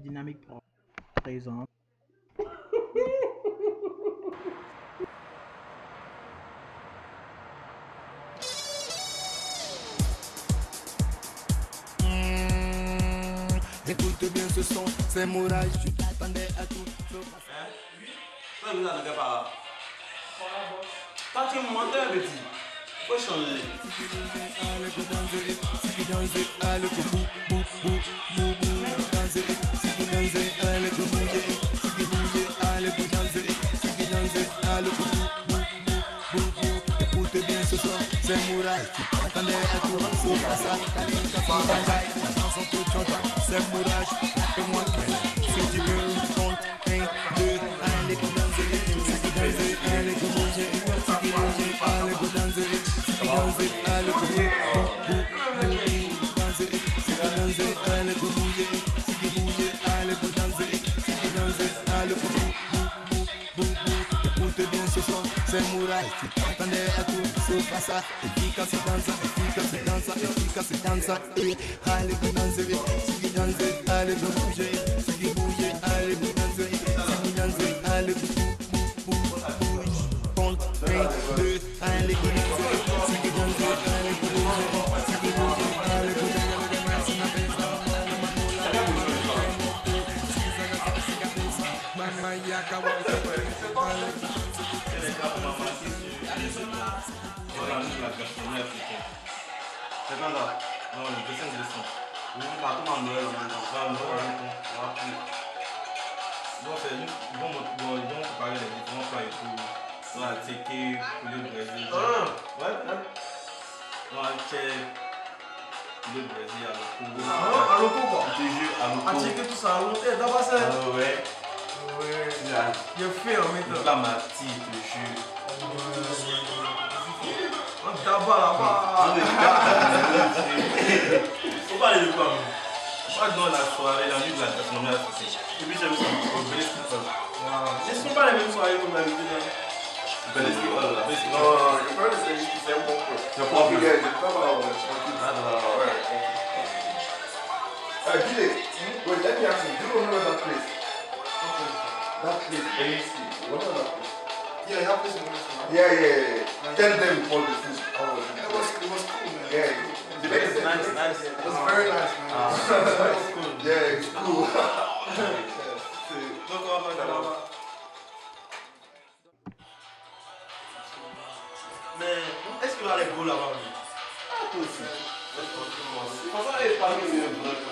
dynamique présente. Écoute bien ce son, c'est Mourage, tu t'attendais à tout. Vous pas. Tu montes un petit, faut changer. Si tu danses, allez, Écoute bien ce son, c'est Mourage, tu t'attendais à tout. Faut pas ça, Kalinka, faut bagaille, la chanson que tu entends, c'est Mourage, fais-moi qu'elle, si tu veux, compte, un, deux, allez, go danser, si tu danses, allez, go bouger, si tu bouges, allez, go danser, si tu danses, allez, go bou, bou, bou, bou, bou, danser, si tu danses, allez, go bouger, c'est tu t'attendais à tout, sauf à ça, efficace danse, efficace danse, efficace danse, allez, go danser, si tu danses, allez, go bouger, bouges, allez, go danser, danses, allez, deux, allez, go danser, tu danses, allez, go bouger, bouges, allez, go Mama yaka wa Bon, ils vont différents plats et tout. On a poulet brésil. Ouais, ouais. On a poulet brésil, à l'eau. Ah, à l'eau, quoi. Je te jure, à l'eau. Ah, checker tout ça. Eh, d'abord, ça. Ah ouais. Ouais. Là, Il est fait en même le temps. plat mati, je te jure. Un tabac là-bas. Faut pas aller de quoi même. Moi, dans la soirée, la nuit de la gastronomie africaine. Et puis, j'aime ça Bélé People. Ce ne sont pas les mêmes soirées comme d'habitude. Bélé People. Non, je pense que c'est c'est un bon peu. C'est pas plus. Pas ouais, tranquille. Ah, non, non, non. Ouais, Jide, wait, let me ask you, do you remember that place? That place, Bélé remember that place? Yeah, it happens. Yeah, yeah, yeah. Nice. Tell them what the is. It? Was, it was cool, man. Yeah. yeah. The place is nice, nice. It was oh. very nice, man. Oh. it was cool. Yeah, it's cool. Look over the lava. Mais est-ce qu'il a les beaux là-bas Ah, toi aussi. Pourquoi il parle de ses blagues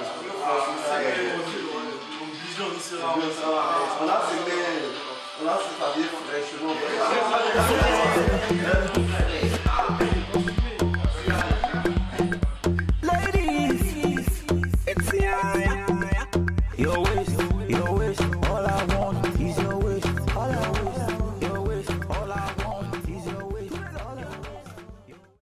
On a c'était. Là, c'était bien fraîchement. Brasil.